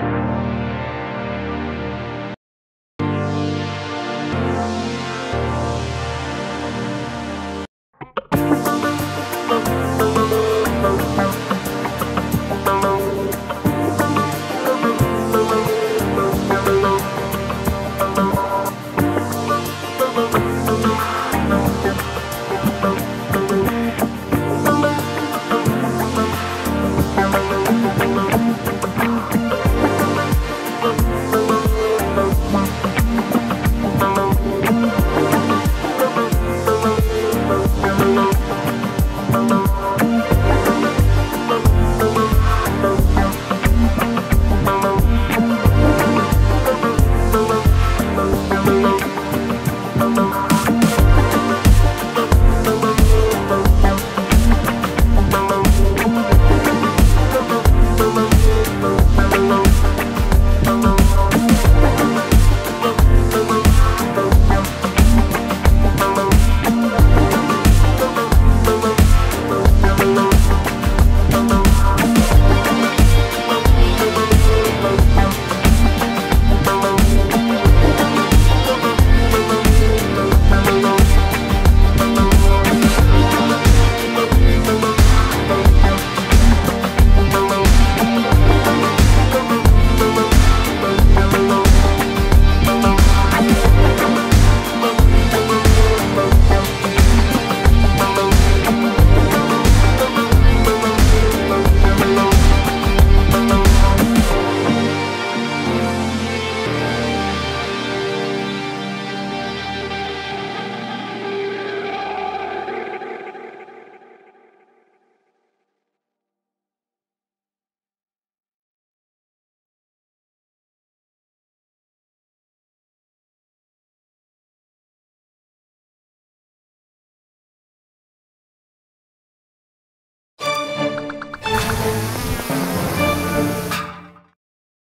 Bye. number one.